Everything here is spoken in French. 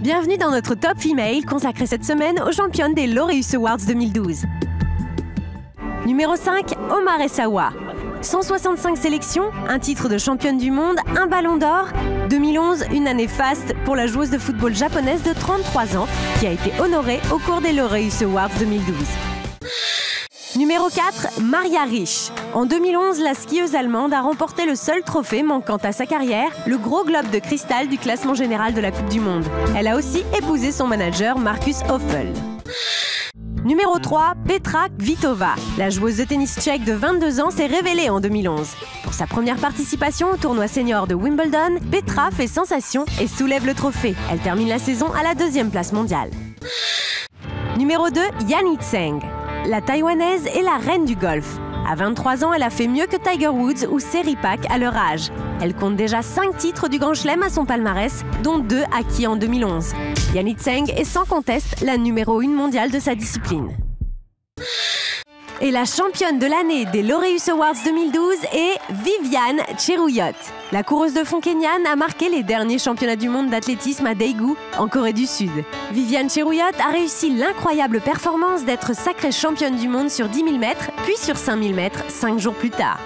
Bienvenue dans notre Top Female consacré cette semaine aux championnes des Laureus Awards 2012. Numéro 5, Omar Essawa. 165 sélections, un titre de championne du monde, un ballon d'or. 2011, une année faste pour la joueuse de football japonaise de 33 ans qui a été honorée au cours des Laureus Awards 2012. Numéro 4, Maria Rich. En 2011, la skieuse allemande a remporté le seul trophée manquant à sa carrière, le gros globe de cristal du classement général de la Coupe du Monde. Elle a aussi épousé son manager Markus Hoffel. Numéro 3, Petra Kvitova. La joueuse de tennis tchèque de 22 ans s'est révélée en 2011. Pour sa première participation au tournoi senior de Wimbledon, Petra fait sensation et soulève le trophée. Elle termine la saison à la deuxième place mondiale. Numéro 2, Yanni Tseng. La taïwanaise est la reine du golf. À 23 ans, elle a fait mieux que Tiger Woods ou Seri Pack à leur âge. Elle compte déjà 5 titres du Grand Chelem à son palmarès, dont 2 acquis en 2011. Yanni Tseng est sans conteste la numéro 1 mondiale de sa discipline. Et la championne de l'année des Laureus Awards 2012 est Viviane Cheruiyot. La coureuse de fond kenyane a marqué les derniers championnats du monde d'athlétisme à Daegu, en Corée du Sud. Viviane Cheruiyot a réussi l'incroyable performance d'être sacrée championne du monde sur 10 000 mètres, puis sur 5 000 mètres 5 jours plus tard.